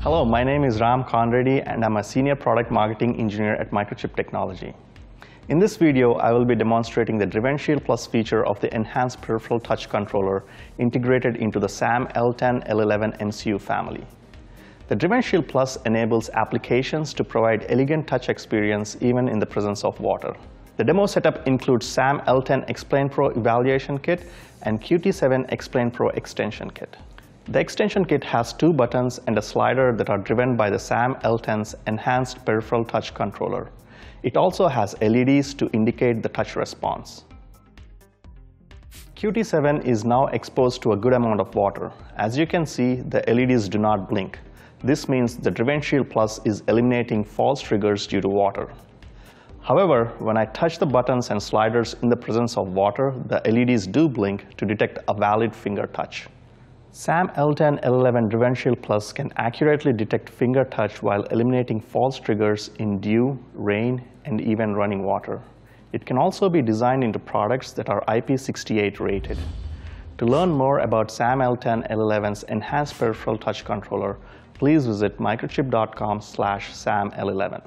Hello, my name is Ram Conradi and I'm a Senior Product Marketing Engineer at Microchip Technology. In this video, I will be demonstrating the Driven Shield Plus feature of the Enhanced Peripheral Touch Controller integrated into the SAM L10 L11 MCU family. The Driven Shield Plus enables applications to provide elegant touch experience even in the presence of water. The demo setup includes SAM L10 Xplained Pro Evaluation Kit and QT7 Xplained Pro Extension Kit. The extension kit has two buttons and a slider that are driven by the SAM L10's enhanced peripheral touch controller. It also has LEDs to indicate the touch response. QT7 is now exposed to a good amount of water. As you can see, the LEDs do not blink. This means the DrivenShield Plus is eliminating false triggers due to water. However, when I touch the buttons and sliders in the presence of water, the LEDs do blink to detect a valid finger touch. SAM L10 L11 DrivenShield Plus can accurately detect finger touch while eliminating false triggers in dew, rain, and even running water. It can also be designed into products that are IP68 rated. To learn more about SAM L10 L11's enhanced peripheral touch controller, please visit microchip.com slash SAM L11.